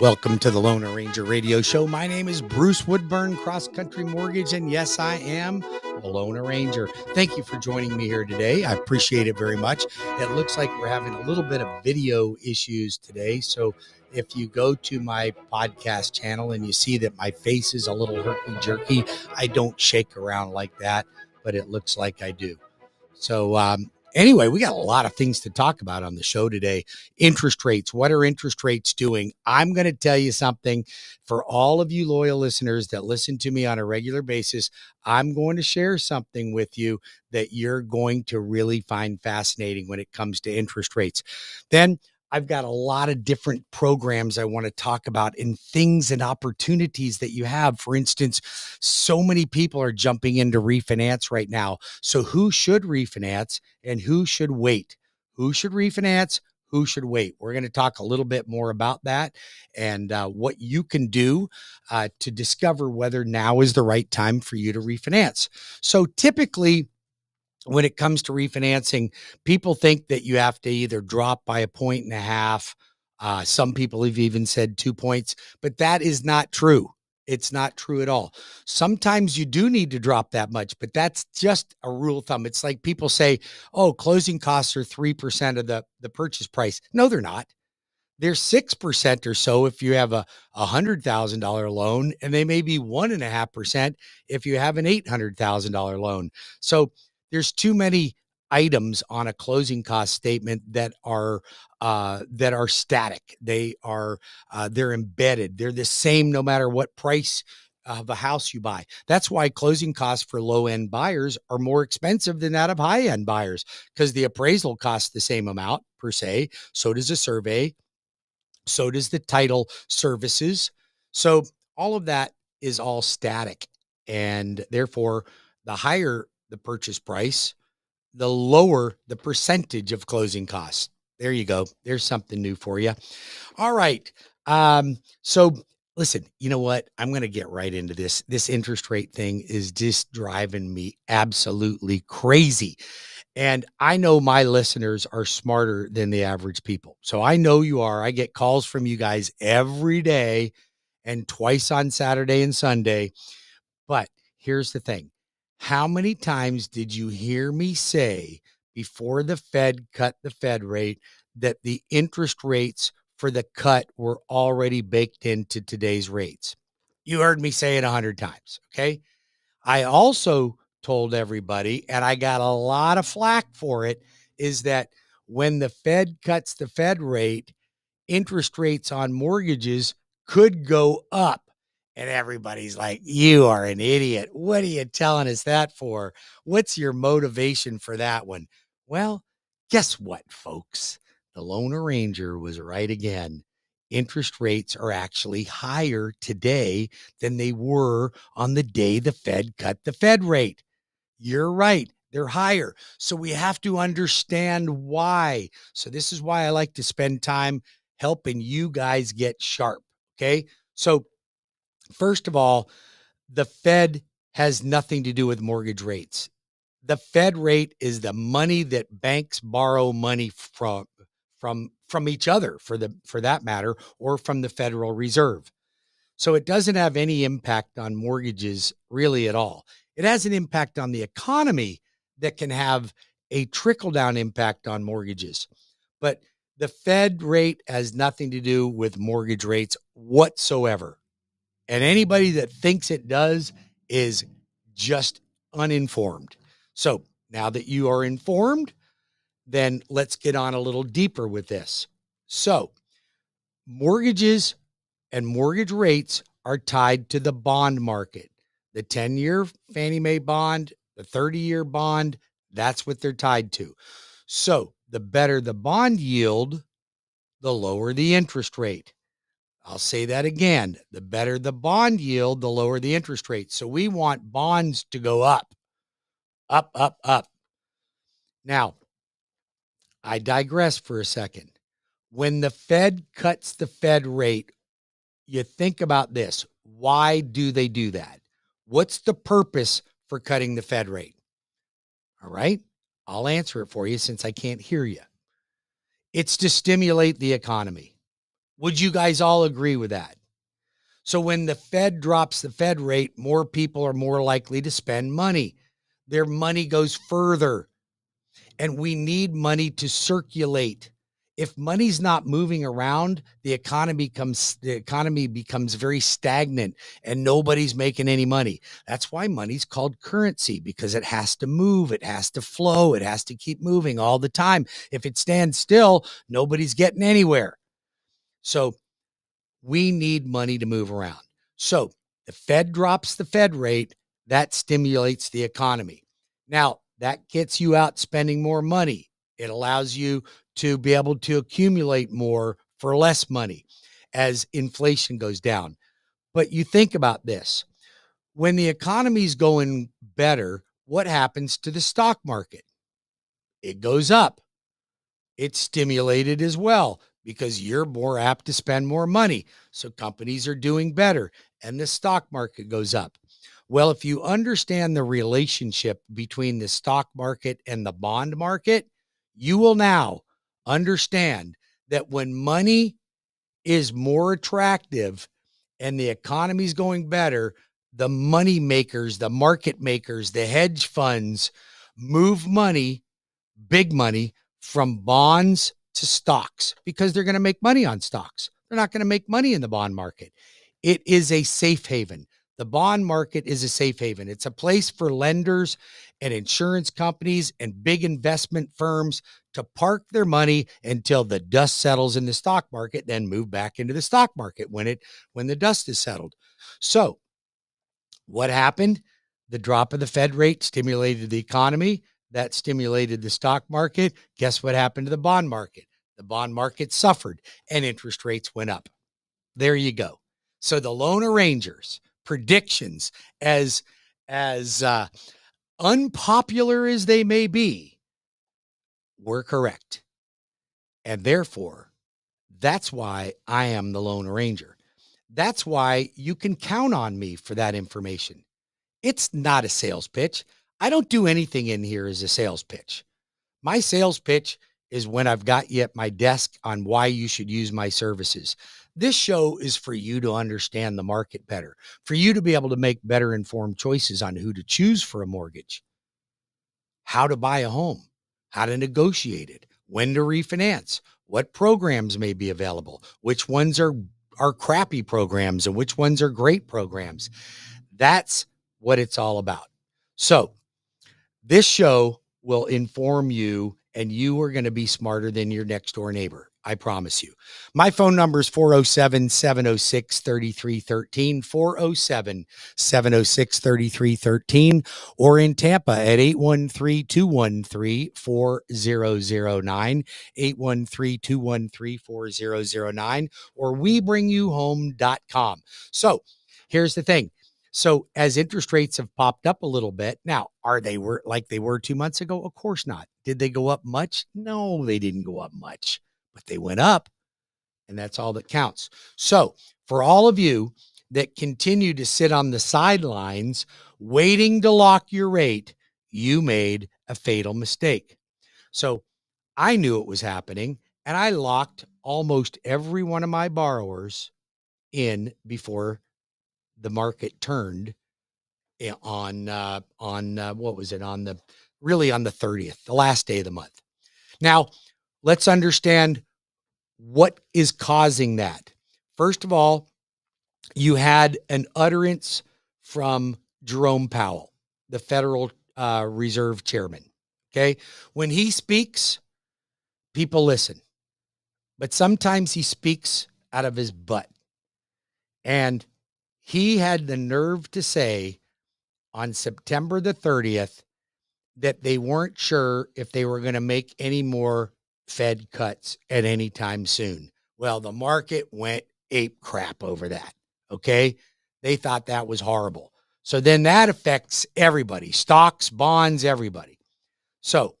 Welcome to the Loan Arranger Radio Show. My name is Bruce Woodburn, CrossCountry Mortgage, and yes, I am a Loan Arranger. Thank you for joining me here today. I appreciate it very much. It looks like we're having a little bit of video issues today. So if you go to my podcast channel and you see that my face is a little herky jerky, I don't shake around like that, but it looks like I do. So, um, Anyway, we got a lot of things to talk about on the show today. Interest rates. What are interest rates doing? I'm going to tell you something for all of you loyal listeners that listen to me on a regular basis. I'm going to share something with you that you're going to really find fascinating when it comes to interest rates. Then I've got a lot of different programs I want to talk about and things and opportunities that you have. For instance, so many people are jumping into refinance right now. So, who should refinance and who should wait? Who should refinance? Who should wait? We're going to talk a little bit more about that and uh, what you can do uh, to discover whether now is the right time for you to refinance. So, typically, when it comes to refinancing, people think that you have to either drop by a point and a half. Uh, some people have even said two points, but that is not true. It's not true at all. Sometimes you do need to drop that much, but that's just a rule of thumb. It's like people say, oh, closing costs are 3% of the, the purchase price. No, they're not. They're 6% or so if you have a $100,000 loan, and they may be 1.5% if you have an $800,000 loan. So there's too many items on a closing cost statement that are uh, that are static. They are uh, they're embedded. They're the same no matter what price of a house you buy. That's why closing costs for low end buyers are more expensive than that of high end buyers because the appraisal costs the same amount per se. So does a survey. So does the title services. So all of that is all static. And therefore, the higher the purchase price, the lower the percentage of closing costs. There you go. There's something new for you. All right. Um, so listen, you know what? I'm going to get right into this. This interest rate thing is just driving me absolutely crazy. And I know my listeners are smarter than the average people. So I know you are. I get calls from you guys every day and twice on Saturday and Sunday. But here's the thing how many times did you hear me say before the Fed cut the Fed rate that the interest rates for the cut were already baked into today's rates? You heard me say it a hundred times. Okay. I also told everybody, and I got a lot of flack for it, is that when the Fed cuts the Fed rate, interest rates on mortgages could go up. And everybody's like, You are an idiot. What are you telling us that for? What's your motivation for that one? Well, guess what, folks? The Loan Arranger was right again. Interest rates are actually higher today than they were on the day the Fed cut the Fed rate. You're right. They're higher. So we have to understand why. So this is why I like to spend time helping you guys get sharp. Okay. So First of all, the Fed has nothing to do with mortgage rates. The Fed rate is the money that banks borrow money from from from each other for the for that matter or from the Federal Reserve. So it doesn't have any impact on mortgages really at all. It has an impact on the economy that can have a trickle down impact on mortgages. But the Fed rate has nothing to do with mortgage rates whatsoever. And anybody that thinks it does is just uninformed. So now that you are informed, then let's get on a little deeper with this. So, mortgages and mortgage rates are tied to the bond market. The 10 year Fannie Mae bond, the 30 year bond, that's what they're tied to. So, the better the bond yield, the lower the interest rate. I'll say that again. The better the bond yield, the lower the interest rate. So we want bonds to go up, up, up, up. Now, I digress for a second. When the Fed cuts the Fed rate, you think about this. Why do they do that? What's the purpose for cutting the Fed rate? All right. I'll answer it for you since I can't hear you. It's to stimulate the economy. Would you guys all agree with that? So when the Fed drops the Fed rate, more people are more likely to spend money. Their money goes further. And we need money to circulate. If money's not moving around, the economy comes the economy becomes very stagnant and nobody's making any money. That's why money's called currency because it has to move, it has to flow, it has to keep moving all the time. If it stands still, nobody's getting anywhere. So we need money to move around. So the Fed drops the Fed rate, that stimulates the economy. Now, that gets you out spending more money. It allows you to be able to accumulate more for less money as inflation goes down. But you think about this when the economy's going better, what happens to the stock market? It goes up. It's stimulated as well because you're more apt to spend more money. So companies are doing better and the stock market goes up. Well, if you understand the relationship between the stock market and the bond market, you will now understand that when money is more attractive and the economy is going better, the money makers, the market makers, the hedge funds move money, big money, from bonds to stocks because they're going to make money on stocks. They're not going to make money in the bond market. It is a safe haven. The bond market is a safe haven. It's a place for lenders and insurance companies and big investment firms to park their money until the dust settles in the stock market, then move back into the stock market when it when the dust is settled. So, what happened? The drop of the Fed rate stimulated the economy that stimulated the stock market. Guess what happened to the bond market? The bond market suffered and interest rates went up. There you go. So the loan arrangers predictions as as uh, unpopular as they may be were correct. And therefore, that's why I am the loan arranger. That's why you can count on me for that information. It's not a sales pitch. I don't do anything in here as a sales pitch. My sales pitch is when I've got you at my desk on why you should use my services. This show is for you to understand the market better, for you to be able to make better informed choices on who to choose for a mortgage, how to buy a home, how to negotiate it, when to refinance, what programs may be available, which ones are are crappy programs and which ones are great programs. That's what it's all about. So, this show will inform you, and you are going to be smarter than your next door neighbor. I promise you. My phone number is 407 706 3313, 407 706 3313, or in Tampa at 813 213 4009, 813 213 4009, or webringyouhome.com. So here's the thing so as interest rates have popped up a little bit, now are they were like they were two months ago? Of course not. Did they go up much? No, they didn't go up much, but they went up, and that's all that counts. So for all of you that continue to sit on the sidelines waiting to lock your rate, you made a fatal mistake. So I knew it was happening, and I locked almost every one of my borrowers in before the market turned eh, on uh, on uh, what was it on the really on the 30th, the last day of the month. Now, let's understand what is causing that. First of all, you had an utterance from Jerome Powell, the Federal uh, Reserve Chairman. Okay. When he speaks, people listen, but sometimes he speaks out of his butt. And he had the nerve to say on September the 30th that they weren't sure if they were going to make any more Fed cuts at any time soon. Well, the market went ape crap over that. Okay. They thought that was horrible. So then that affects everybody stocks, bonds, everybody. So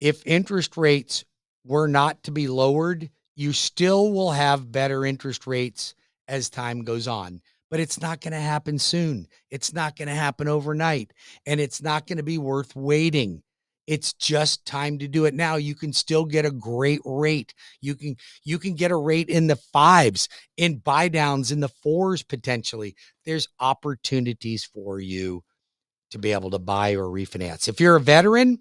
if interest rates were not to be lowered, you still will have better interest rates as time goes on but it's not going to happen soon. It's not going to happen overnight. And it's not going to be worth waiting. It's just time to do it now. You can still get a great rate. You can you can get a rate in the fives, in buy downs in the fours potentially. There's opportunities for you to be able to buy or refinance. If you're a veteran,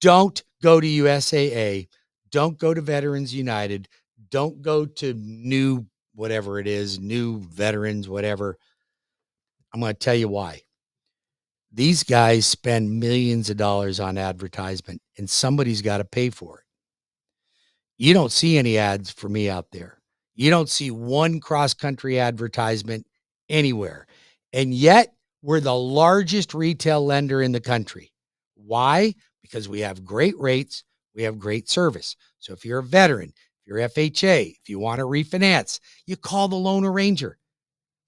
don't go to USAA, don't go to Veterans United, don't go to new whatever it is, new veterans, whatever. I'm going to tell you why. These guys spend millions of dollars on advertisement and somebody's got to pay for it. You don't see any ads for me out there. You don't see one cross country advertisement anywhere. And yet, we're the largest retail lender in the country. Why? Because we have great rates, we have great service. So if you're a veteran, if you're FHA, if you want to refinance, you call the loan arranger.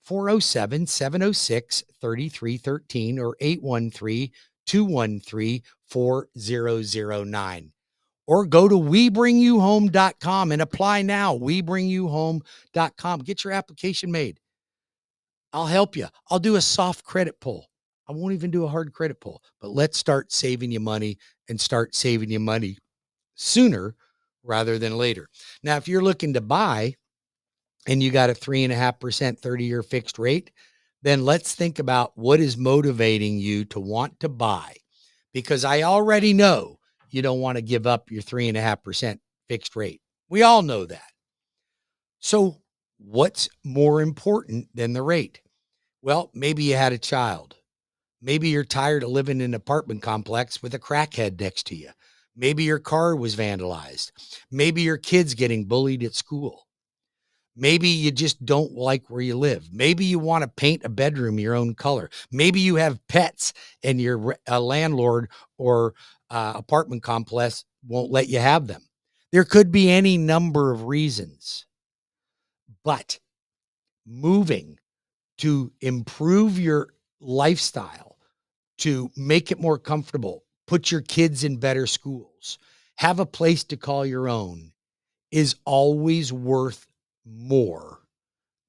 407 706 3313 or 813 213 4009. Or go to webringyouhome.com and apply now. Webringyouhome.com. Get your application made. I'll help you. I'll do a soft credit pull. I won't even do a hard credit pull, but let's start saving you money and start saving you money sooner rather than later. Now, if you're looking to buy, and you got a three and a half percent 30 year fixed rate, then let's think about what is motivating you to want to buy. Because I already know you don't want to give up your three and a half percent fixed rate. We all know that. So, what's more important than the rate? Well, maybe you had a child. Maybe you're tired of living in an apartment complex with a crackhead next to you. Maybe your car was vandalized. Maybe your kid's getting bullied at school. Maybe you just don't like where you live. Maybe you want to paint a bedroom your own color. Maybe you have pets and your a landlord or uh, apartment complex won't let you have them. There could be any number of reasons. But moving to improve your lifestyle, to make it more comfortable, put your kids in better schools, have a place to call your own is always worth more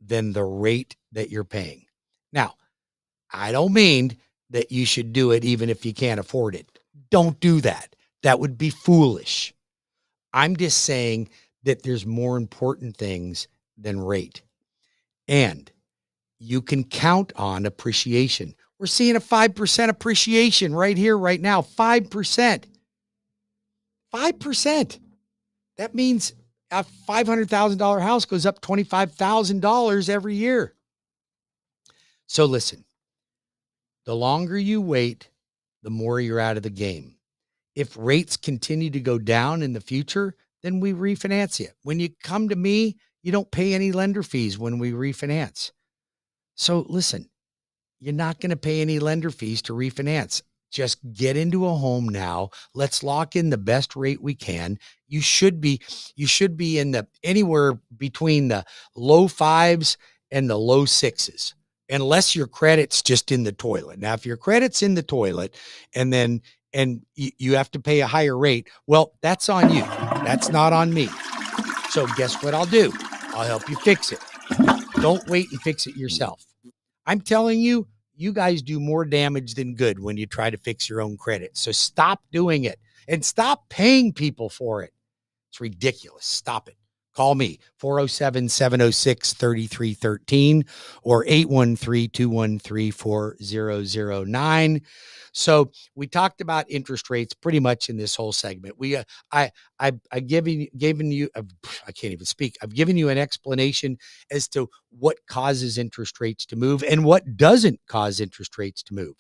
than the rate that you're paying. Now, I don't mean that you should do it even if you can't afford it. Don't do that. That would be foolish. I'm just saying that there's more important things than rate. And you can count on appreciation. We're seeing a 5% appreciation right here, right now. 5%. 5%. That means a $500,000 house goes up $25,000 every year. So listen, the longer you wait, the more you're out of the game. If rates continue to go down in the future, then we refinance it. When you come to me, you don't pay any lender fees when we refinance. So listen, you're not going to pay any lender fees to refinance. Just get into a home now. Let's lock in the best rate we can. You should be you should be in the anywhere between the low fives and the low sixes unless your credit's just in the toilet. Now if your credit's in the toilet and then and you, you have to pay a higher rate, well, that's on you. That's not on me. So guess what I'll do? I'll help you fix it. Don't wait and fix it yourself. I'm telling you, you guys do more damage than good when you try to fix your own credit. So stop doing it and stop paying people for it. It's ridiculous. Stop it. Call me 407 706 3313 or 813 213 4009. So we talked about interest rates pretty much in this whole segment. We, uh, I, I, I given given you, uh, I can't even speak. I've given you an explanation as to what causes interest rates to move and what doesn't cause interest rates to move.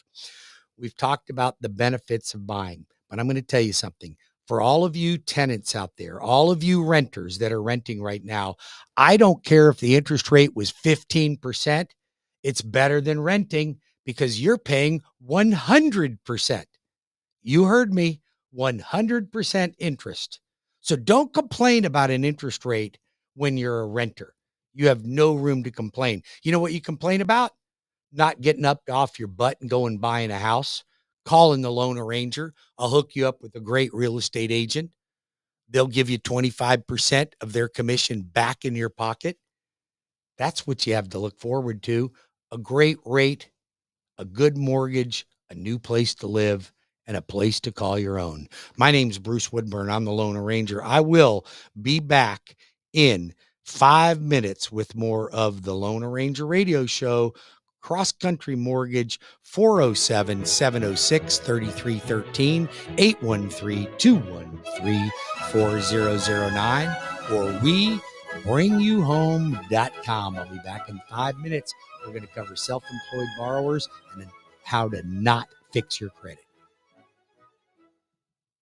We've talked about the benefits of buying, but I'm going to tell you something. For all of you tenants out there, all of you renters that are renting right now, I don't care if the interest rate was 15%, it's better than renting because you're paying 100%. You heard me 100% interest. So don't complain about an interest rate when you're a renter. You have no room to complain. You know what you complain about? Not getting up off your butt and going buying a house, calling the loan arranger. I'll hook you up with a great real estate agent. They'll give you 25% of their commission back in your pocket. That's what you have to look forward to. A great rate a good mortgage, a new place to live, and a place to call your own. My name's Bruce Woodburn. I'm the loan arranger. I will be back in five minutes with more of the Loan Arranger radio show. CrossCountry Mortgage 407 706 3313 813 213 4009 or we. I'll be back in five minutes. We're going to cover self employed borrowers and how to not fix your credit.